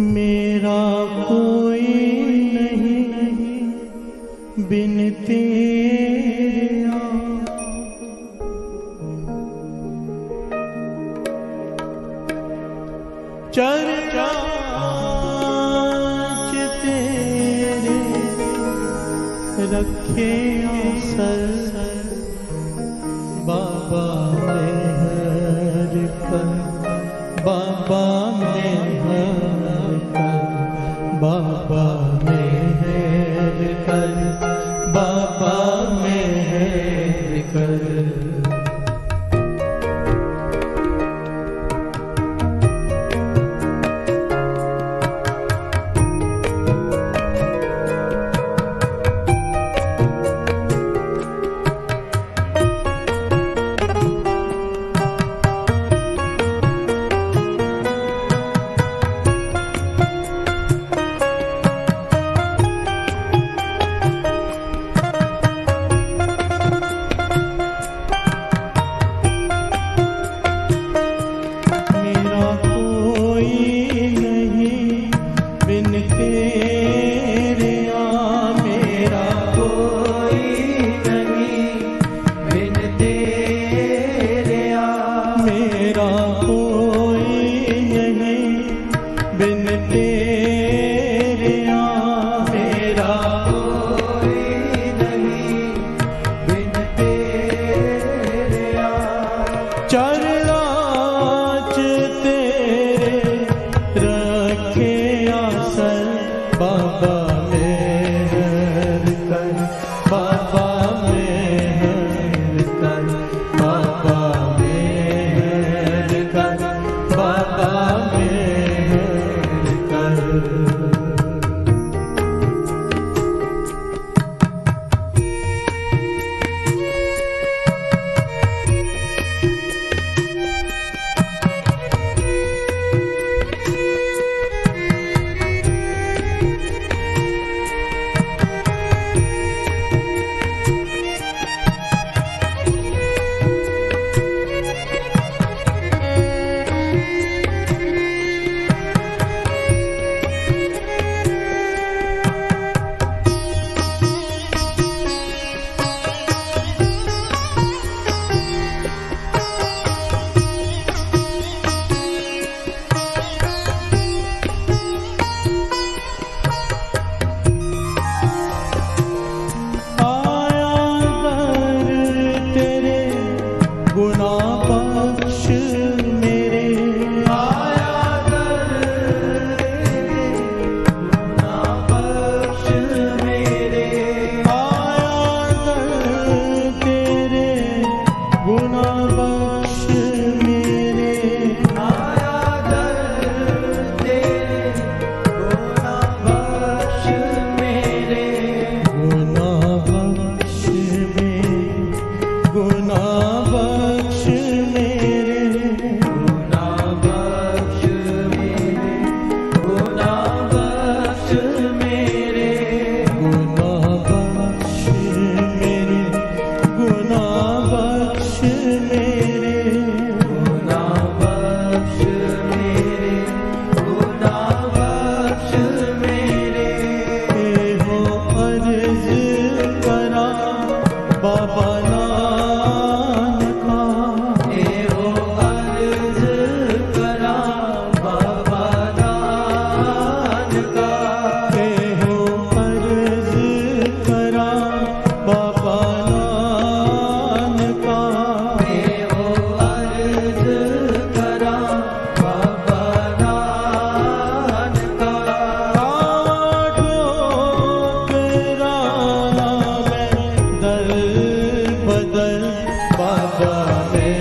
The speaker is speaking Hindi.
मेरा कोई नहीं बिनती चरचा तेरे रखे सर बाबा मेहर कर बाबा मेहर कर, बाबा मेहर कर, बाबा मेहर कर। 打 Amen. ना बदल बाबा है।